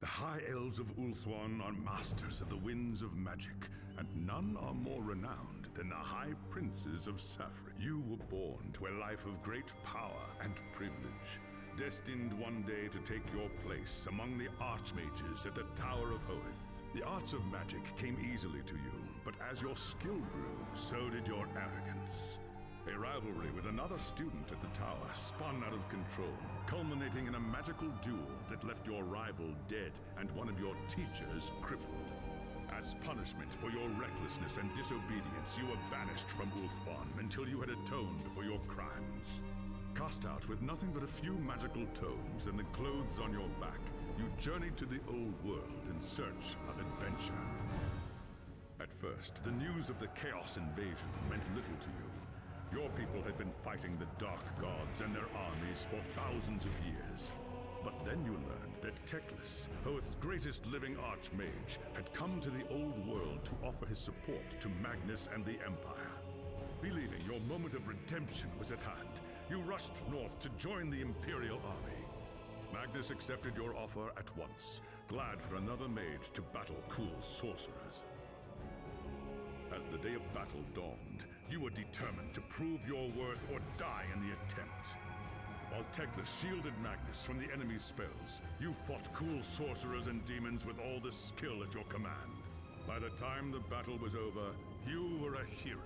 The High Elves of Ulthuan are masters of the winds of magic, and none are more renowned than the High Princes of Safri. You were born to a life of great power and privilege, destined one day to take your place among the Archmages at the Tower of Hoeth. The arts of magic came easily to you, but as your skill grew, so did your arrogance. A rivalry with another student at the tower spun out of control, culminating in a magical duel that left your rival dead and one of your teachers crippled. As punishment for your recklessness and disobedience, you were banished from Ulfborn until you had atoned for your crimes. Cast out with nothing but a few magical tomes and the clothes on your back, you journeyed to the old world in search of adventure. At first, the news of the Chaos invasion meant little to you. Your people had been fighting the Dark Gods and their armies for thousands of years. But then you learned that Teclis, Hoeth's greatest living archmage, had come to the old world to offer his support to Magnus and the Empire. Believing your moment of redemption was at hand, you rushed north to join the Imperial army. Magnus accepted your offer at once, glad for another mage to battle cool sorcerers. As the day of battle dawned, you were determined to prove your worth or die in the attempt. While Teclis shielded Magnus from the enemy's spells, you fought cool sorcerers and demons with all the skill at your command. By the time the battle was over, you were a hero.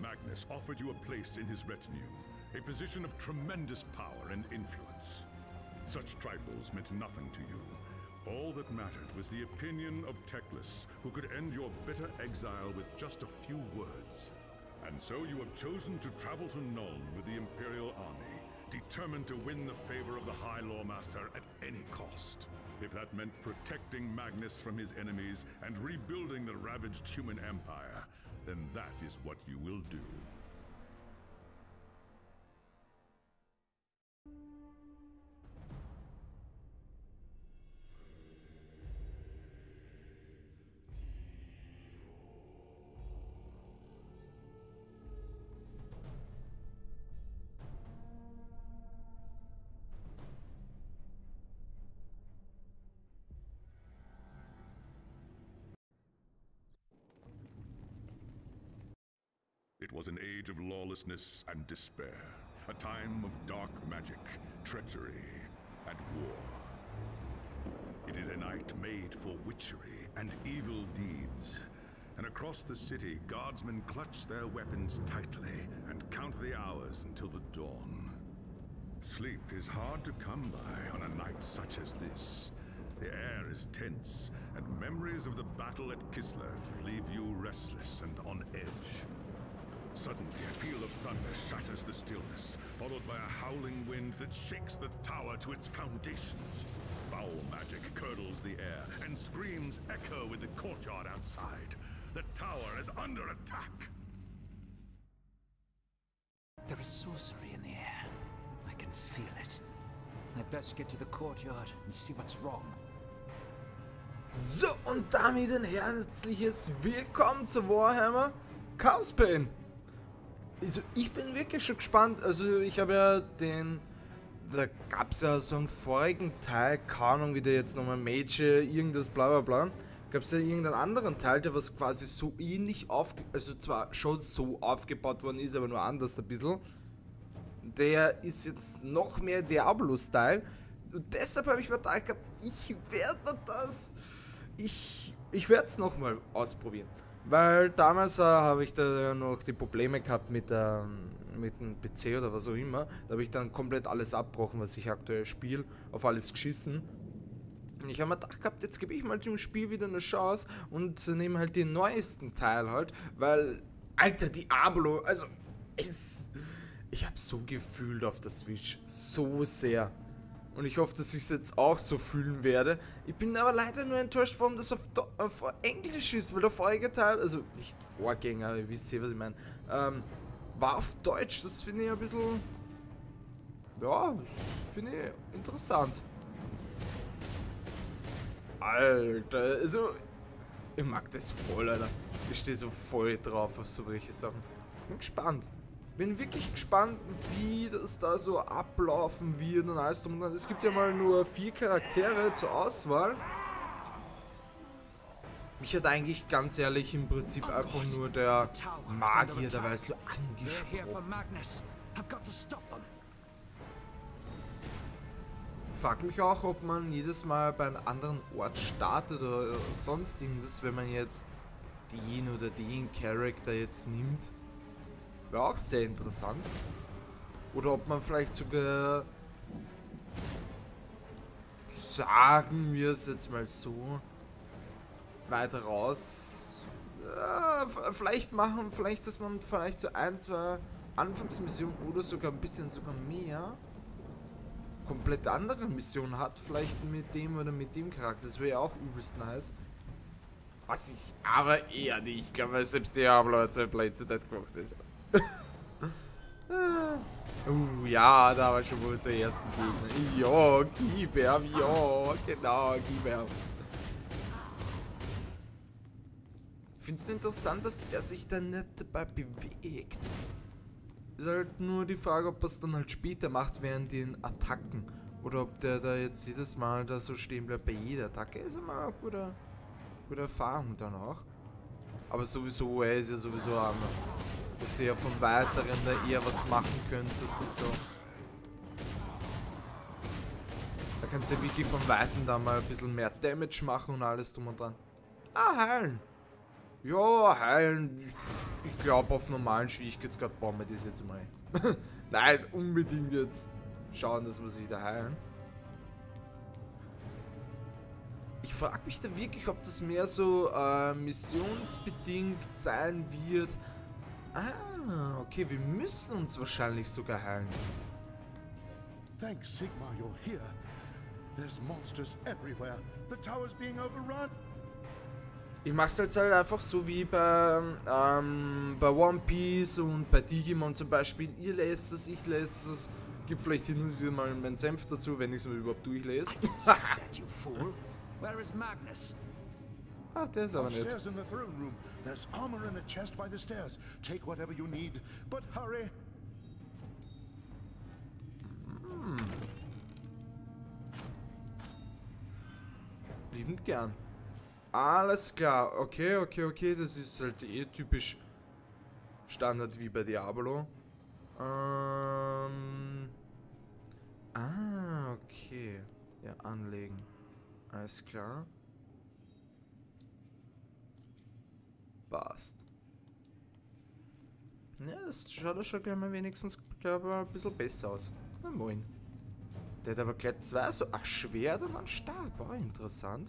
Magnus offered you a place in his retinue, a position of tremendous power and influence. Such trifles meant nothing to you. All that mattered was the opinion of Teclis, who could end your bitter exile with just a few words. And so you have chosen to travel to Nuln with the Imperial Army, determined to win the favor of the High Lawmaster at any cost. If that meant protecting Magnus from his enemies and rebuilding the ravaged human empire, then that is what you will do. Was an age of lawlessness and despair, a time of dark magic, treachery, and war. It is a night made for witchery and evil deeds. And across the city, guardsmen clutch their weapons tightly and count the hours until the dawn. Sleep is hard to come by on a night such as this. The air is tense, and memories of the battle at Kislev leave you restless and on edge. Suddenly, a peal of thunder shatters the stillness, followed by a howling wind that shakes the tower to its foundations. Foul magic curdles the air, and screams echo in the courtyard outside. The tower is under attack. There is sorcery in the air. I can feel it. I'd best get to the courtyard and see what's wrong. So, und damit ein herzliches Willkommen zu Warhammer Chaos Pain. Also, ich bin wirklich schon gespannt. Also, ich habe ja den. Da gab es ja so einen vorigen Teil, keine Ahnung, wie der jetzt nochmal Mage, irgendwas bla bla bla. Gab es ja irgendeinen anderen Teil, der was quasi so ähnlich auf. Also, zwar schon so aufgebaut worden ist, aber nur anders ein bisschen. Der ist jetzt noch mehr Diablo-Style. Und deshalb habe ich mir gedacht, ich werde das. Ich, ich werde es nochmal ausprobieren. Weil damals äh, habe ich da noch die Probleme gehabt mit, ähm, mit dem PC oder was auch immer. Da habe ich dann komplett alles abgebrochen, was ich aktuell spiele, auf alles geschissen. Und ich habe mir gedacht gehabt, jetzt gebe ich mal dem Spiel wieder eine Chance und nehme halt den neuesten Teil halt, weil, Alter, Diablo, also, es, ich habe so gefühlt auf der Switch, so sehr. Und ich hoffe, dass ich es jetzt auch so fühlen werde. Ich bin aber leider nur enttäuscht, warum das auf, auf Englisch ist, weil der vorige Teil, also nicht Vorgänger, ihr wisst eh, was ich meine, ähm, war auf Deutsch. Das finde ich ein bisschen. Ja, finde ich interessant. Alter, also. Ich mag das voll, Alter. Ich stehe so voll drauf auf solche Sachen. Bin gespannt. Bin wirklich gespannt, wie das da so ablaufen wird und alles drum. Es gibt ja mal nur vier Charaktere zur Auswahl. Mich hat eigentlich ganz ehrlich im Prinzip einfach nur der Magier dabei so angesprochen. Frag mich auch, ob man jedes Mal bei einem anderen Ort startet oder sonst irgendwas, wenn man jetzt den oder den Charakter jetzt nimmt. Wäre auch sehr interessant. Oder ob man vielleicht sogar sagen wir es jetzt mal so weiter raus ja, vielleicht machen, vielleicht dass man vielleicht so ein, zwei Anfangsmissionen oder sogar ein bisschen sogar mehr komplett andere Missionen hat, vielleicht mit dem oder mit dem Charakter. Das wäre ja auch übelst nice. Was ich aber eher nicht. Ich glaube, selbst Diablo hat sein Plätze nicht gemacht. Ist. uh, ja, da war schon wohl zur ersten Gegner. Ja, gib ja, genau, ihm. Findest du interessant, dass er sich da nicht dabei bewegt? Ist halt nur die Frage, ob er es dann halt später macht während den Attacken. Oder ob der da jetzt jedes Mal da so stehen bleibt bei jeder Attacke. Ist immer eine gute, gute Erfahrung dann auch. Aber sowieso, er ist ja sowieso am dass ja von weiteren da eher was machen könntest und so. Da kannst du wirklich von Weitem da mal ein bisschen mehr Damage machen und alles drum und dran. Ah, heilen! Ja, heilen. Ich glaube, auf normalen Schwierigkeitsgrad bauen wir das jetzt mal. Nein, unbedingt jetzt schauen, dass wir sich da heilen. Ich frage mich da wirklich, ob das mehr so äh, missionsbedingt sein wird. Ah, okay, wir müssen uns wahrscheinlich sogar heilen. Thanks, Sigma, you're here. There's monsters everywhere. The tower's being overrun. Ich mach's jetzt halt einfach so wie bei, ähm, bei One Piece und bei Digimon zum Beispiel. Ihr lest es, ich lese es. Gibt vielleicht hin und wieder mal meinen Senf dazu, wenn ich es mir überhaupt durchlese. Where is Magnus? Ah, der ist aber nicht. Upstairs in the throne room. There's armor in a chest by the stairs. Take whatever you need, but hurry. Hm. Liebend gern. Alles klar. Okay, okay, okay. Das ist halt eh typisch Standard wie bei Diablo. Ähm. Ah, okay. Ja, anlegen. Alles klar. Passt. Ja, das schaut schon gleich mal wenigstens glaube ein bisschen besser aus. Na moin. Der hat aber gleich zwei so ein Schwert und ein Stab. Oh, interessant.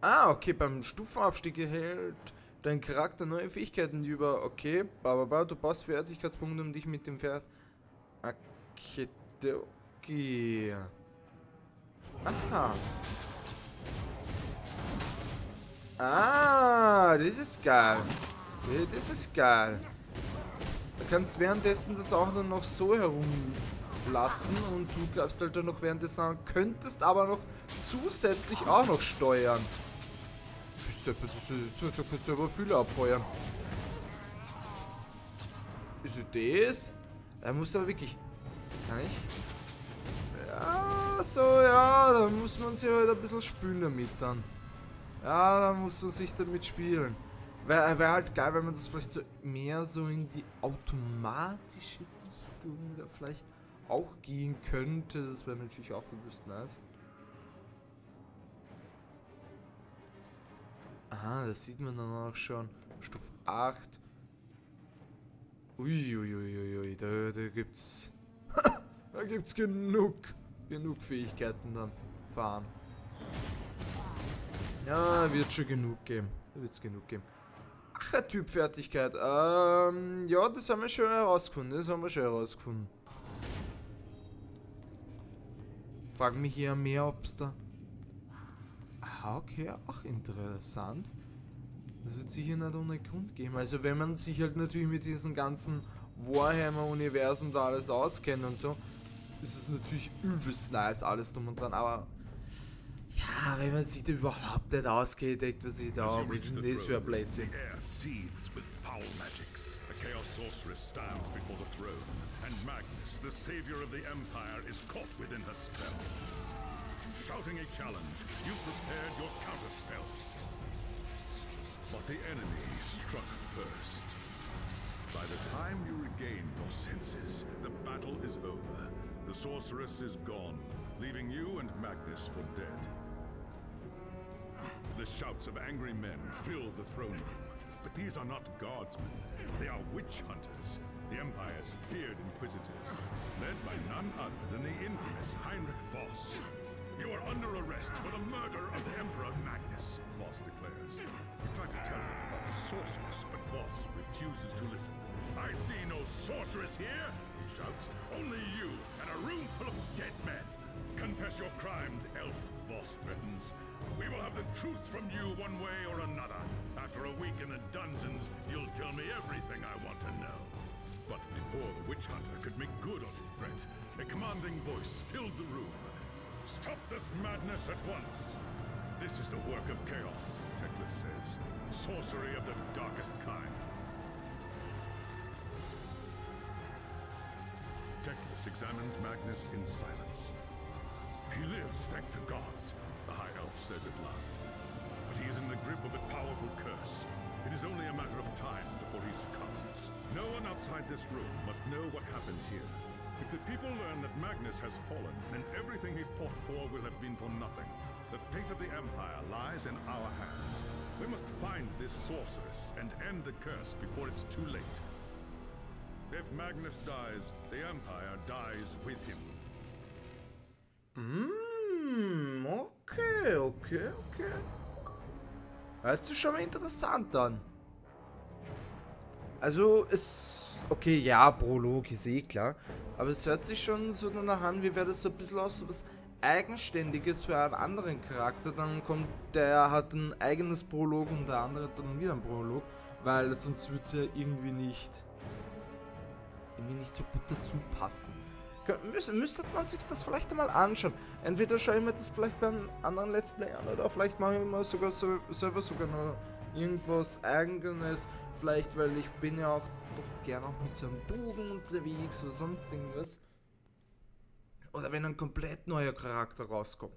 Ah, okay, beim Stufenaufstieg erhält dein Charakter neue Fähigkeiten über. Okay, bababa, du brauchst Fertigkeitspunkte, um dich mit dem Pferd. Okay, okay. Aha. Ah, das ist geil. Das ist geil. Du kannst währenddessen das auch dann noch so herumlassen und du glaubst halt dann noch währenddessen könntest aber noch zusätzlich auch noch steuern. Da kannst du aber viele abfeuern. Ist das? Da musst du aber wirklich... Kann ich? Ja, so, ja, da muss man sich halt ein bisschen spülen damit dann. Ja, da muss man sich damit spielen. Wäre wär halt geil, wenn man das vielleicht so mehr so in die automatische Richtung da vielleicht auch gehen könnte. Das wäre natürlich auch bewusst nice. Aha, das sieht man dann auch schon. Stufe 8. Uiuiuiui, da, da gibt's. da gibt's genug, genug Fähigkeiten dann fahren. Ja, wird schon genug geben. Da wird's genug geben. Ach, Typ Fertigkeit. Ähm, ja, das haben wir schon herausgefunden. Das haben wir schon herausgefunden. Frag mich hier mehr, ob's da Ah, okay, auch interessant. Das wird sicher nicht ohne Grund geben. Also wenn man sich halt natürlich mit diesem ganzen Warhammer-Universum da alles auskennt und so, ist es natürlich übelst nice, alles drum und dran. Aber ja, Ja, wenn man sieht überhaupt nicht ausgeht, denkt man sich da, was reach ist the denn das für ein Blödsinn? The air seethes with foul magics. The Chaos Sorceress stands before the throne, and Magnus, the savior of the Empire, is caught within her spell. Shouting a challenge, you prepared your counterspells. But the enemy struck first. By the time you regain your senses, the battle is over. The sorceress is gone, leaving you and Magnus for dead. The shouts of angry men fill the throne room. But these are not guardsmen. They are witch hunters, the Empire's feared inquisitors, led by none other than the infamous Heinrich Voss. You are under arrest for the murder of Emperor Magnus, Voss declares. You try to tell him about the sorceress, but Voss refuses to listen. I see no sorceress here, he shouts. Only you and a room full of dead men. Confess your crimes, elf, Voss threatens. We will have the truth from you one way or another. After a week in the dungeons, you'll tell me everything I want to know. But before the witch hunter could make good on his threat, a commanding voice filled the room. Stop this madness at once! This is the work of chaos, Teclis says. Sorcery of the darkest kind. Teclis examines Magnus in silence. He lives, thank the gods, the High Elf says at last. But he is in the grip of a powerful curse. It is only a matter of time before he succumbs. No one outside this room must know what happened here. If the people learn that Magnus has fallen, then everything he fought for will have been for nothing. The fate of the Empire lies in our hands. We must find this sorceress and end the curse before it's too late. If Magnus dies, the Empire dies with him. Hm, okay, okay, okay. Hört sich schon mal interessant an. Also, es. Okay, ja, Prolog ist eh klar. Aber es hört sich schon so danach an, wie wäre das so ein bisschen aus, so was Eigenständiges für einen anderen Charakter. Dann kommt der hat ein eigenes Prolog und der andere dann wieder ein Prolog. Weil sonst würde es ja irgendwie nicht. Irgendwie nicht so gut dazu passen. Kö- Müsste, man sich das vielleicht einmal anschauen. Entweder schaue ich mir das vielleicht bei einem anderen Let's Play an oder vielleicht mache ich mal sogar so, selber sogar noch irgendwas eigenes. Vielleicht, weil ich bin ja auch doch gerne auch mit so einem Bogen unterwegs oder sonst irgendwas. Oder wenn ein komplett neuer Charakter rauskommt.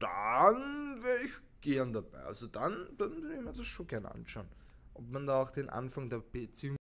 Dann wäre ich gern dabei. Also dann, dann würde ich mir das schon gerne anschauen. Ob man da auch den Anfang der Beziehung